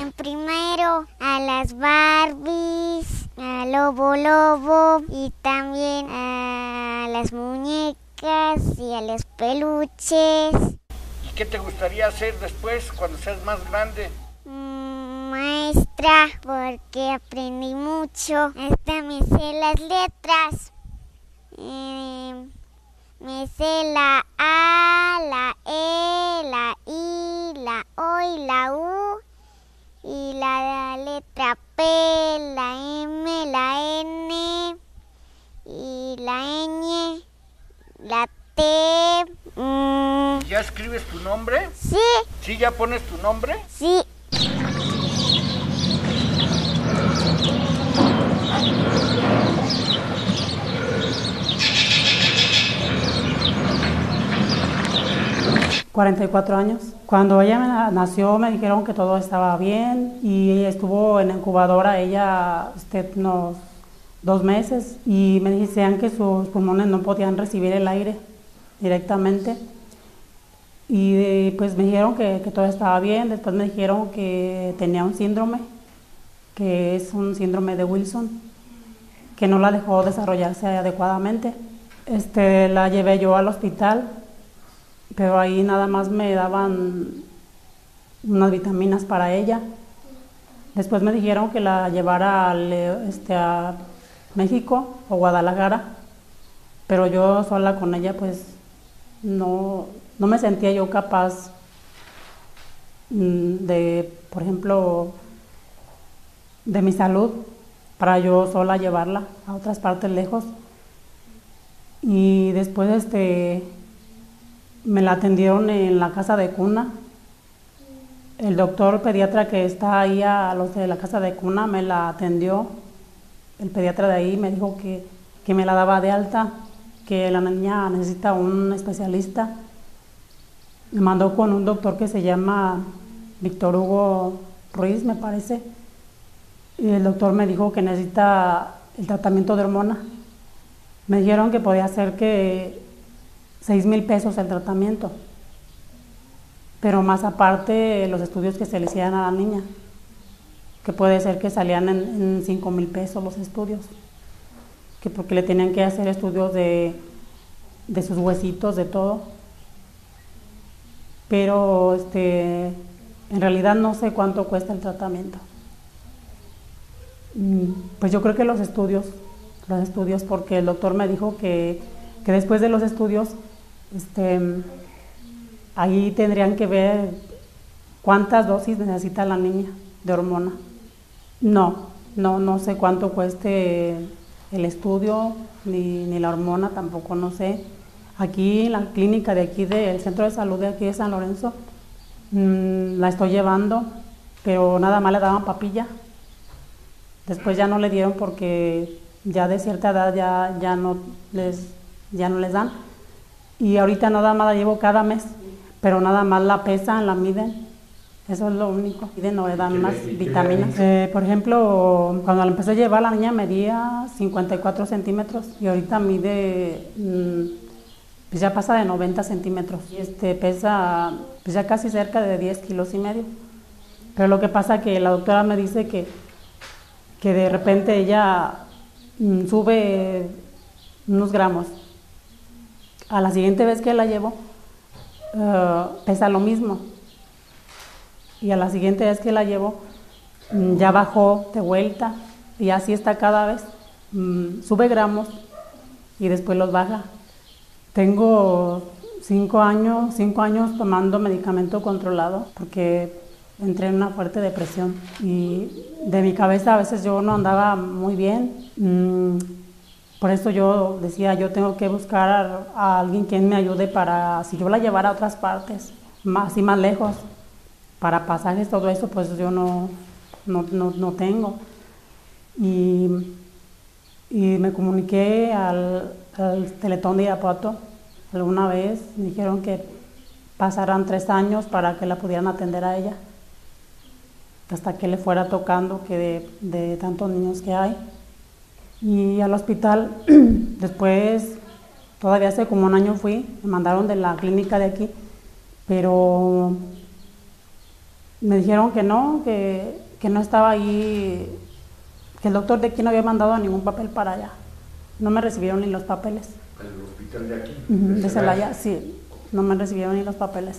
En primero a las Barbies, a Lobo Lobo y también a las muñecas y a los peluches. ¿Y qué te gustaría hacer después cuando seas más grande? Mm, maestra, porque aprendí mucho. Hasta me sé las letras. Eh, me sé la A, la U. Y la letra P, la M, la N. Y la ñ, la T. mm, ¿Ya escribes tu nombre? sí, ¿Sí ya pones tu nombre? sí. 44 años. Cuando ella na- nació me dijeron que todo estaba bien y estuvo en la incubadora ella este, unos dos meses y me decían que sus pulmones no podían recibir el aire directamente. Y pues me dijeron que, que todo estaba bien, después me dijeron que tenía un síndrome, que es un síndrome de Wilson, que no la dejó desarrollarse adecuadamente. Este, la llevé yo al hospital pero ahí nada más me daban unas vitaminas para ella. Después me dijeron que la llevara este, a México o Guadalajara, pero yo sola con ella pues no, no me sentía yo capaz mm, de, por ejemplo, de mi salud para yo sola llevarla a otras partes lejos. Y después este me la atendieron en la casa de cuna. El doctor pediatra que está ahí a los de la casa de cuna me la atendió. El pediatra de ahí me dijo que, que me la daba de alta, que la niña necesita un especialista. Me mandó con un doctor que se llama Víctor Hugo Ruiz, me parece. Y el doctor me dijo que necesita el tratamiento de hormona. Me dijeron que podía ser que 6 mil pesos el tratamiento, pero más aparte los estudios que se le hicieran a la niña, que puede ser que salían en, 5 mil pesos los estudios, que porque le tenían que hacer estudios de, de sus huesitos, de todo. Pero este, en realidad no sé cuánto cuesta el tratamiento. Mm, Pues yo creo que los estudios, los estudios, porque el doctor me dijo que, que después de los estudios, este, ahí tendrían que ver cuántas dosis necesita la niña de hormona. No, no, no sé cuánto cueste el estudio ni, ni la hormona, tampoco no sé. Aquí en la clínica de aquí del centro de salud de aquí de San Lorenzo mm, la estoy llevando, pero nada más le daban papilla. Después ya no le dieron porque ya de cierta edad ya, ya, no, les, ya no les dan. Y ahorita nada más la llevo cada mes, pero nada más la pesan, la miden. Eso es lo único. Y no le dan más vitaminas. Eh, por ejemplo, cuando la empecé a llevar, la niña medía 54 centímetros y ahorita mide, mm, pues ya pasa de 90 centímetros. Y este pesa pues ya casi cerca de 10 kilos y medio. Pero lo que pasa que la doctora me dice que, que de repente ella mm, sube unos gramos. A la siguiente vez que la llevo, eh, pesa lo mismo. Y a la siguiente vez que la llevo, mm, ya bajó de vuelta. Y así está cada vez. Mm, sube gramos y después los baja. Tengo cinco años, cinco años tomando medicamento controlado porque entré en una fuerte depresión y de mi cabeza a veces yo no andaba muy bien. Mm, por eso yo decía, yo tengo que buscar a, alguien quien me ayude para, si yo la llevara a otras partes, más y más lejos, para pasajes, todo eso, pues yo no, no, no, no tengo. Y, y me comuniqué al, al Teletón de Irapuato alguna vez, me dijeron que pasaran tres años para que la pudieran atender a ella, hasta que le fuera tocando que de, de tantos niños que hay. Y al hospital, después, todavía hace como un año fui, me mandaron de la clínica de aquí, pero me dijeron que no, que, que no estaba ahí, que el doctor de aquí no había mandado ningún papel para allá. No me recibieron ni los papeles. Al hospital de aquí. De Celaya, sí, no me recibieron ni los papeles.